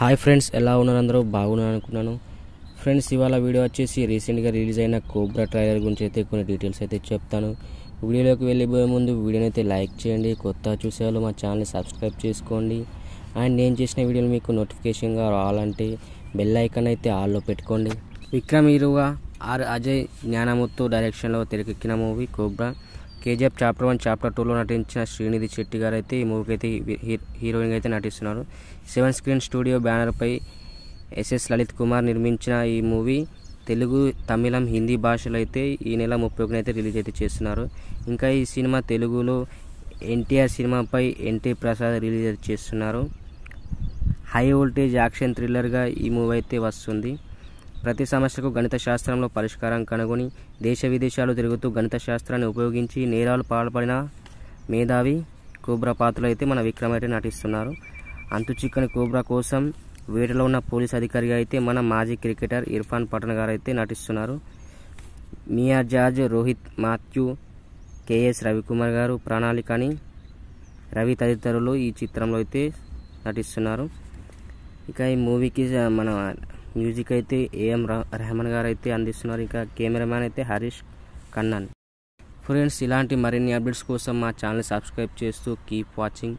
Hi friends ఎలా ఉన్నారు అందరూ? బాగున్నారు అనుకున్నాను. ఫ్రెండ్స్ ఇవాళ వీడియో వచ్చేసి రీసెంట్గా రిలీజ్ అయిన కోబ్రా ట్రైలర్ గురించి అయితే కొన్ని డీటెయిల్స్ అయితే చెప్తాను. వీడియోలోకి వెళ్ళిపోయే ముందు వీడియోని అయితే లైక్ చేయండి కొత్త చూసేవాళ్ళు మా ఛానల్ని సబ్స్క్రైబ్ చేసుకోండి. అండ్ నేను చేసిన వీడియోలు మీకు నోటిఫికేషన్గా రావాలంటే బెల్ ఐకాన్ అయితే ఆల్లో పెట్టుకోండి. విక్రమ్ హీరోగా ఆర్ అజయ్ జ్ఞానముత్తు డైరెక్షన్లో తెరకెక్కిన movie Cobra. KGF chapter one chapter టూలో నటించిన శ్రీనిధి శెట్టి గారు అయితే ఈ మూవీకి అయితే హీరోయిన్గా అయితే నటిస్తున్నారు. సెవెన్ స్క్రీన్ స్టూడియో బ్యానర్పై ఎస్ఎస్ లలిత్ కుమార్ నిర్మించిన ఈ మూవీ తెలుగు తమిళం హిందీ భాషలో అయితే ఈ నెల ముప్పై ఒకటిన అయితే రిలీజ్ అయితే చేస్తున్నారు. ఇంకా ఈ సినిమా తెలుగులో ఎన్టీఆర్ సినిమాపై ఎన్టీ ప్రసాద్ రిలీజ్ అయితే చేస్తున్నారు. హై వోల్టేజ్ యాక్షన్ థ్రిల్లర్గా ఈ మూవీ అయితే వస్తుంది. ప్రతి సమస్యకు గణిత శాస్త్రంలో పరిష్కారం కనుగొని దేశ విదేశాలు తిరుగుతూ గణిత శాస్త్రాన్ని ఉపయోగించి నేరాలు పాల్పడిన మేధావి కోబ్రా పాత్రలో అయితే మన విక్రమ్ అయితే నటిస్తున్నారు. అంతు చిక్కని కోబ్రా కోసం వేటలో ఉన్న పోలీస్ అధికారిగా అయితే మన మాజీ క్రికెటర్ ఇర్ఫాన్ పఠాన్ గారు అయితే నటిస్తున్నారు. మియా George Rohit Matthew KS Ravikumar గారు ప్రణాళికని రవి తదితరులు ఈ చిత్రంలో అయితే నటిస్తున్నారు. ఇక ఈ మూవీకి మన మ్యూజిక్ అయితే ఏఎం రెహమాన్ గారు అయితే అందిస్తున్నారు. ఇంకా కెమెరామ్యాన్ అయితే హరీష్ కన్నన్. ఫ్రెండ్స్ ఇలాంటి మరిన్ని అప్డేట్స్ కోసం మా ఛానల్ సబ్స్క్రైబ్ చేస్తూ కీప్ వాచింగ్.